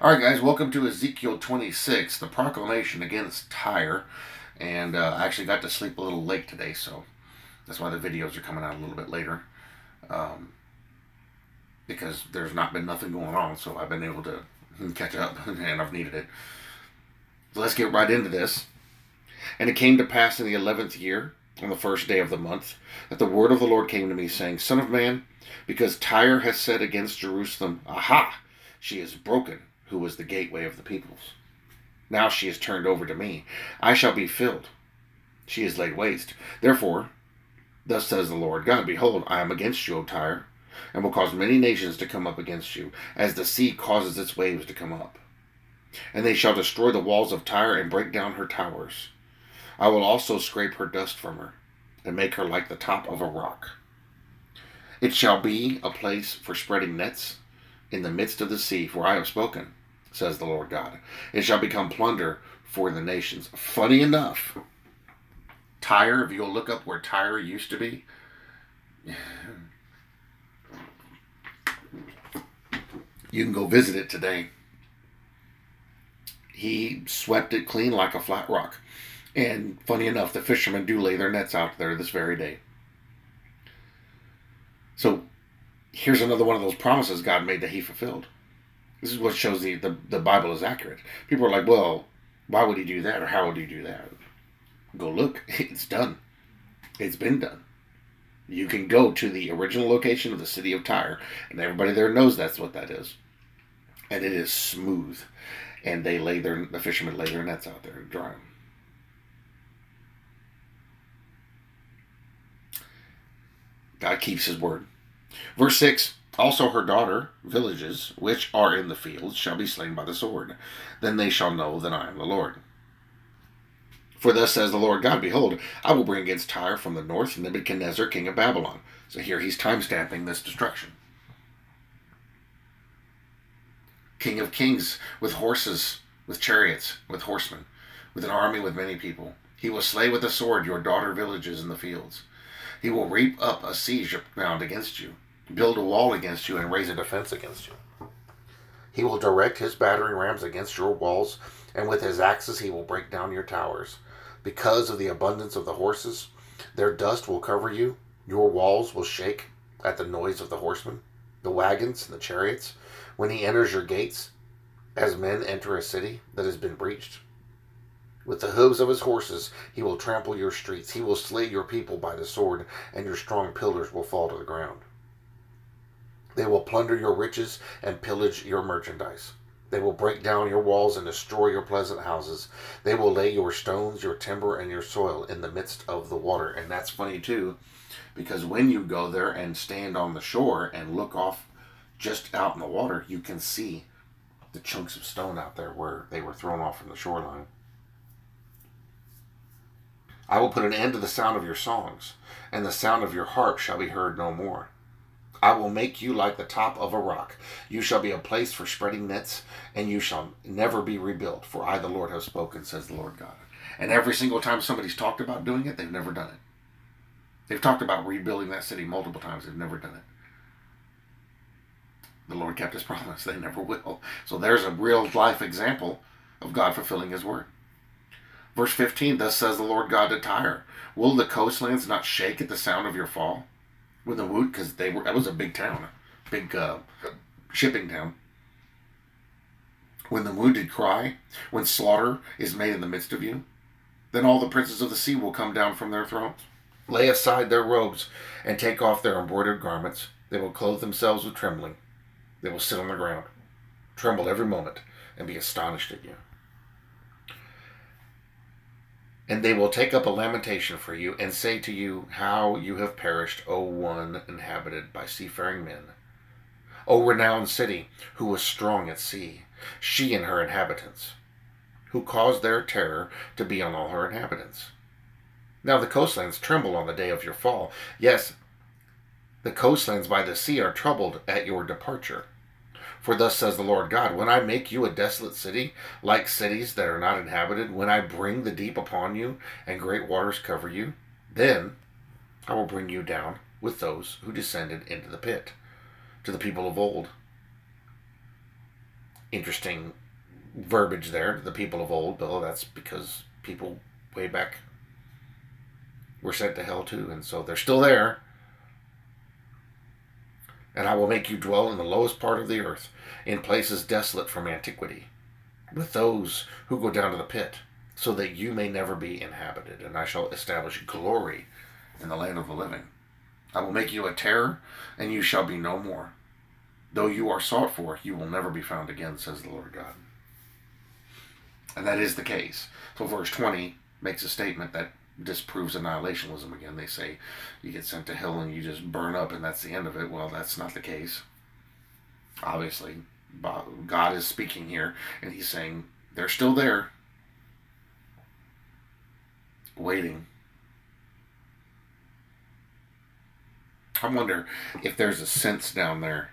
All right, guys, welcome to Ezekiel 26, the proclamation against Tyre. And uh, I actually got to sleep a little late today, so that's why the videos are coming out a little bit later. Um, because there's not been nothing going on, so I've been able to catch up, and I've needed it. So let's get right into this. And it came to pass in the eleventh year, on the first day of the month, that the word of the Lord came to me, saying, Son of man, because Tyre has said against Jerusalem, Aha! She is broken who was the gateway of the peoples. Now she is turned over to me. I shall be filled. She is laid waste. Therefore, thus says the Lord God, Behold, I am against you, O Tyre, and will cause many nations to come up against you, as the sea causes its waves to come up. And they shall destroy the walls of Tyre and break down her towers. I will also scrape her dust from her, and make her like the top of a rock. It shall be a place for spreading nets in the midst of the sea, for I have spoken says the Lord God. It shall become plunder for the nations. Funny enough, Tyre, if you'll look up where Tyre used to be, you can go visit it today. He swept it clean like a flat rock. And funny enough, the fishermen do lay their nets out there this very day. So here's another one of those promises God made that he fulfilled. This is what shows the, the, the Bible is accurate. People are like, well, why would he do that or how would he do that? Go look. It's done. It's been done. You can go to the original location of the city of Tyre, and everybody there knows that's what that is. And it is smooth. And they lay their the fishermen lay their nets out there and dry them. God keeps his word. Verse 6 also her daughter, villages, which are in the fields, shall be slain by the sword. Then they shall know that I am the Lord. For thus says the Lord God, Behold, I will bring against Tyre from the north Nebuchadnezzar, king of Babylon. So here he's time-stamping this destruction. King of kings, with horses, with chariots, with horsemen, with an army with many people. He will slay with the sword your daughter villages in the fields. He will reap up a siege ground against you build a wall against you and raise a defense against you. He will direct his battering rams against your walls, and with his axes he will break down your towers. Because of the abundance of the horses, their dust will cover you. Your walls will shake at the noise of the horsemen, the wagons, and the chariots. When he enters your gates, as men enter a city that has been breached. With the hooves of his horses, he will trample your streets. He will slay your people by the sword, and your strong pillars will fall to the ground. They will plunder your riches and pillage your merchandise. They will break down your walls and destroy your pleasant houses. They will lay your stones, your timber, and your soil in the midst of the water. And that's funny too, because when you go there and stand on the shore and look off just out in the water, you can see the chunks of stone out there where they were thrown off from the shoreline. I will put an end to the sound of your songs, and the sound of your harp shall be heard no more. I will make you like the top of a rock. You shall be a place for spreading nets, and you shall never be rebuilt. For I, the Lord, have spoken, says the Lord God. And every single time somebody's talked about doing it, they've never done it. They've talked about rebuilding that city multiple times. They've never done it. The Lord kept his promise. They never will. So there's a real life example of God fulfilling his word. Verse 15, Thus says the Lord God to Tyre, Will the coastlands not shake at the sound of your fall? With the Woot because they were that was a big town, big uh, shipping town. When the wounded cry, when slaughter is made in the midst of you, then all the princes of the sea will come down from their thrones. Lay aside their robes and take off their embroidered garments. They will clothe themselves with trembling. They will sit on the ground, tremble every moment, and be astonished at you. And they will take up a lamentation for you, and say to you, How you have perished, O one inhabited by seafaring men. O renowned city, who was strong at sea, she and her inhabitants, who caused their terror to be on all her inhabitants. Now the coastlands tremble on the day of your fall. Yes, the coastlands by the sea are troubled at your departure. For thus says the Lord God, when I make you a desolate city, like cities that are not inhabited, when I bring the deep upon you, and great waters cover you, then I will bring you down with those who descended into the pit, to the people of old. interesting verbiage there. The people of old, Bill. That's because people way back were sent to hell too, and so they're still there. And I will make you dwell in the lowest part of the earth, in places desolate from antiquity, with those who go down to the pit, so that you may never be inhabited. And I shall establish glory in the land of the living. I will make you a terror, and you shall be no more. Though you are sought for, you will never be found again, says the Lord God. And that is the case. So verse 20 makes a statement that disproves annihilationism again. They say you get sent to hell and you just burn up and that's the end of it. Well, that's not the case. Obviously, God is speaking here and he's saying they're still there, waiting. I wonder if there's a sense down there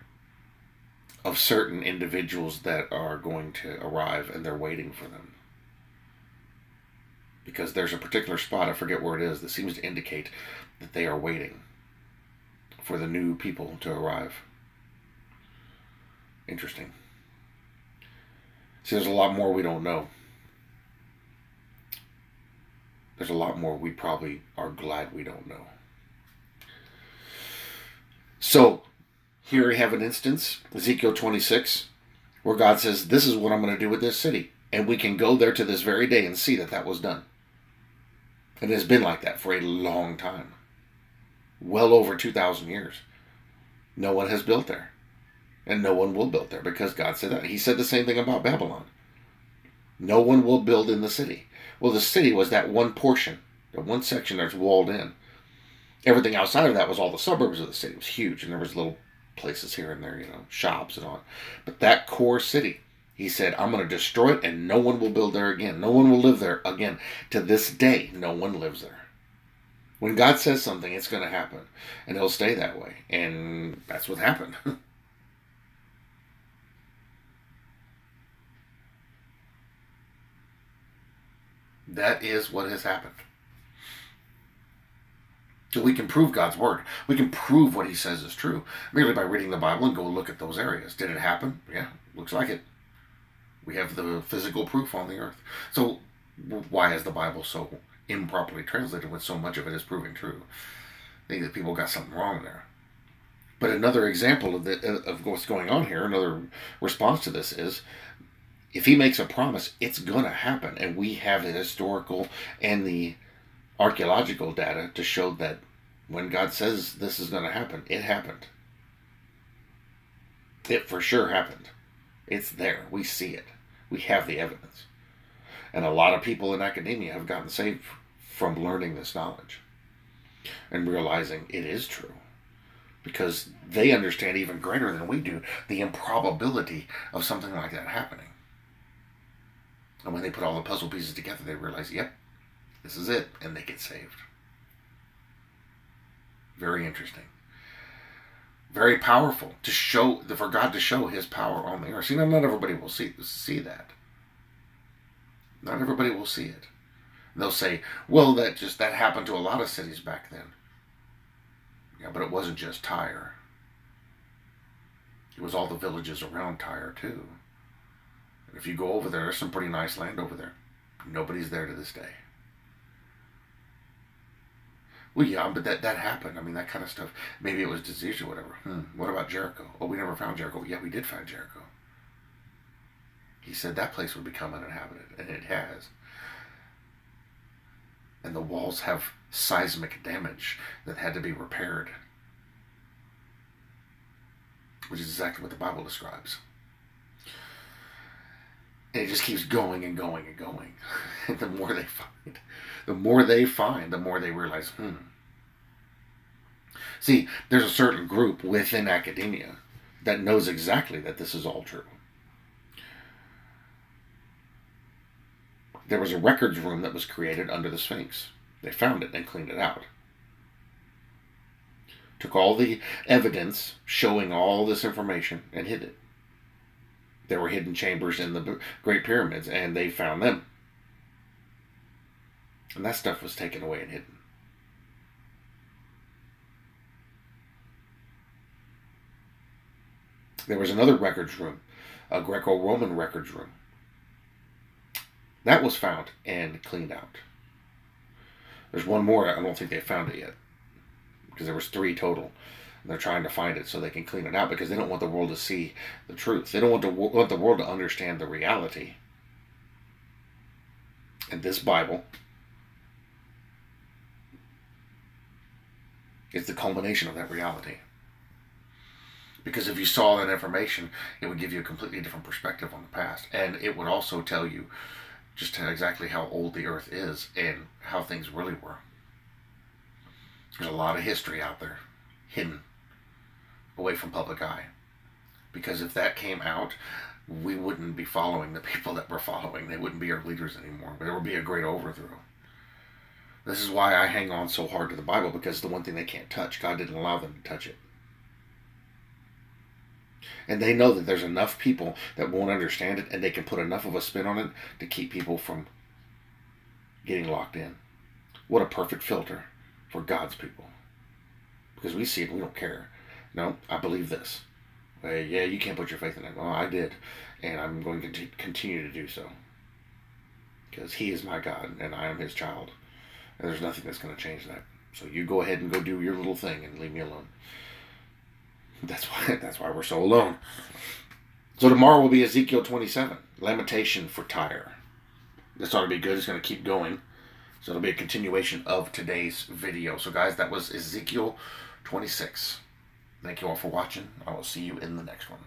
of certain individuals that are going to arrive and they're waiting for them. Because there's a particular spot, I forget where it is, that seems to indicate that they are waiting for the new people to arrive. Interesting. See, there's a lot more we don't know. There's a lot more we probably are glad we don't know. So, here we have an instance, Ezekiel 26, where God says, This is what I'm going to do with this city. And we can go there to this very day and see that that was done. And it has been like that for a long time well over 2,000 years. No one has built there. And no one will build there because God said that. He said the same thing about Babylon. No one will build in the city. Well, the city was that one portion, the one section that's walled in. Everything outside of that was all the suburbs of the city. It was huge, and there was little places here and there, you know, shops and all. But that core city, he said, I'm going to destroy it and no one will build there again. No one will live there again. To this day, no one lives there. When God says something, it's going to happen. And it'll stay that way. And that's what happened. that is what has happened. So we can prove God's word. We can prove what he says is true merely by reading the Bible and go look at those areas. Did it happen? Yeah, looks like it. We have the physical proof on the earth. So why is the Bible so improperly translated when so much of it is proving true? I think that people got something wrong there. But another example of, the, of what's going on here, another response to this is if he makes a promise, it's going to happen. And we have the historical and the archaeological data to show that when God says this is going to happen, it happened. It for sure happened. It's there. We see it. We have the evidence. And a lot of people in academia have gotten saved from learning this knowledge and realizing it is true because they understand even greater than we do the improbability of something like that happening. And when they put all the puzzle pieces together, they realize, yep, this is it, and they get saved. Very interesting. Very powerful to show for God to show His power on the earth. See, not everybody will see see that. Not everybody will see it. They'll say, "Well, that just that happened to a lot of cities back then." Yeah, but it wasn't just Tyre. It was all the villages around Tyre too. And if you go over there, there's some pretty nice land over there. Nobody's there to this day. Well, yeah, but that, that happened. I mean, that kind of stuff. Maybe it was disease or whatever. Hmm. What about Jericho? Oh, we never found Jericho. Yeah, we did find Jericho. He said that place would become uninhabited, and it has. And the walls have seismic damage that had to be repaired, which is exactly what the Bible describes. And it just keeps going and going and going. And the more they find, the more they find, the more they realize, hmm. See, there's a certain group within academia that knows exactly that this is all true. There was a records room that was created under the Sphinx. They found it and cleaned it out. Took all the evidence showing all this information and hid it. There were hidden chambers in the Great Pyramids, and they found them. And that stuff was taken away and hidden. There was another records room a Greco-Roman records room. That was found and cleaned out. There's one more. I don't think they found it yet because there was three total. They're trying to find it so they can clean it out because they don't want the world to see the truth. They don't want to want the world to understand the reality. And this Bible is the culmination of that reality. Because if you saw that information, it would give you a completely different perspective on the past. And it would also tell you just exactly how old the earth is and how things really were. There's a lot of history out there hidden away from public eye. Because if that came out, we wouldn't be following the people that we're following. They wouldn't be our leaders anymore. There would be a great overthrow. This is why I hang on so hard to the Bible because the one thing they can't touch, God didn't allow them to touch it. And they know that there's enough people that won't understand it and they can put enough of a spin on it to keep people from getting locked in. What a perfect filter for God's people. Because we see it, we don't care. No, I believe this. yeah, you can't put your faith in it. Well, oh, I did, and I'm going to continue to do so. Because He is my God, and I am His child. And there's nothing that's going to change that. So you go ahead and go do your little thing and leave me alone. That's why that's why we're so alone. So tomorrow will be Ezekiel 27, Lamentation for Tyre. This ought to be good. It's going to keep going. So it'll be a continuation of today's video. So guys, that was Ezekiel 26. Thank you all for watching. I will see you in the next one.